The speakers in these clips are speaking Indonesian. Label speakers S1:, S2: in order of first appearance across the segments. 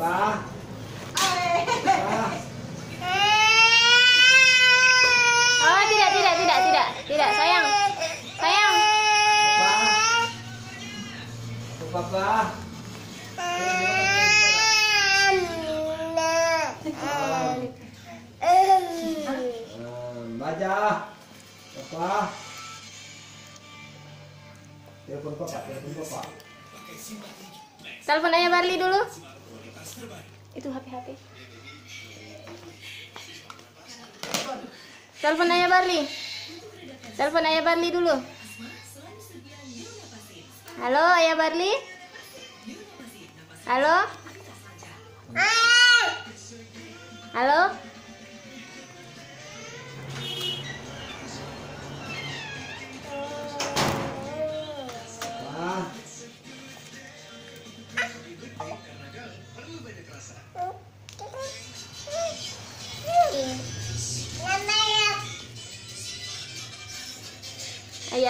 S1: Pa. Oh, tidak, tidak, tidak, tidak. Tidak, sayang. Sayang. Pa.
S2: Papa. Baca. Papa. Telepon papa, telepon papa.
S1: Telepon ayah Barli dulu. Itu HP HP. Telepon ayah Barli. Telepon ayah Barli dulu. Halo ayah Barli. Halo. Halo.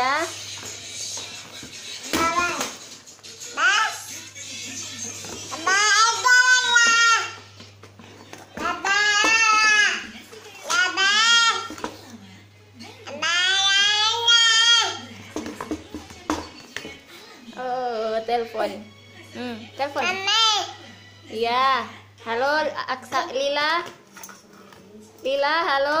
S1: Ayah. Oh, telepon. Hmm, telepon. Iya. Halo Aksa Lila. Lila, halo.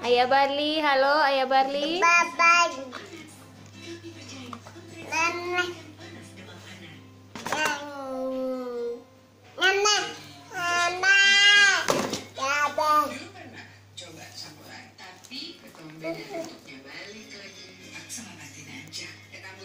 S1: Ayah Barli, halo Ayah Barli.
S3: coba sama tapi ketombennya tutupnya balik lagi. Selamatin aja. Ya kamu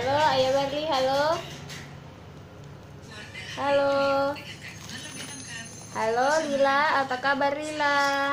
S1: Halo, Ayah Barli, halo. Halo. Halo Lila, apa kabar Lila?